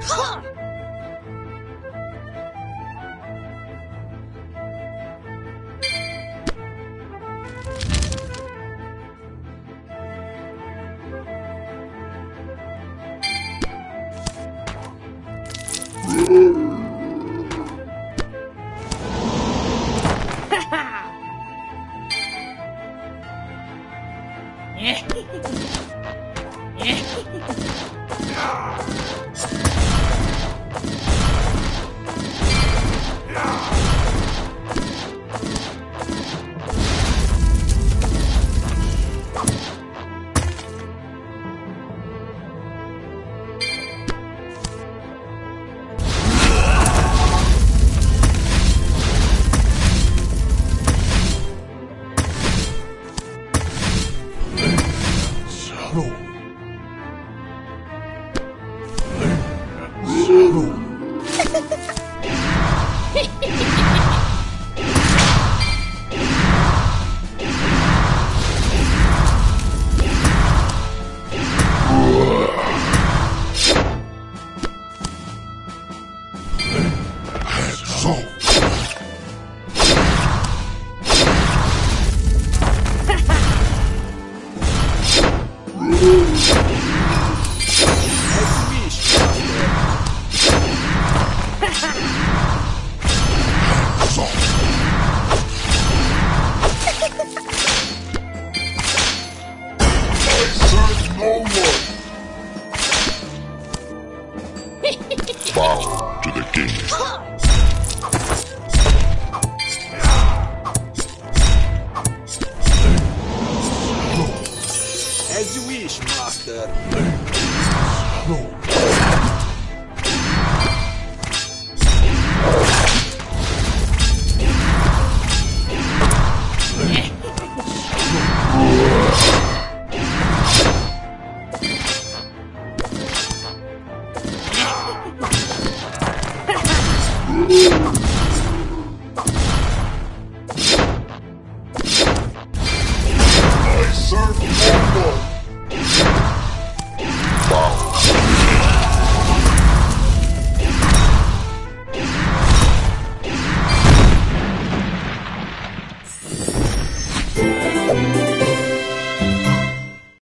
哈！哈哈！你，你。Pro. Fishmaster. Uh, I serve Mordor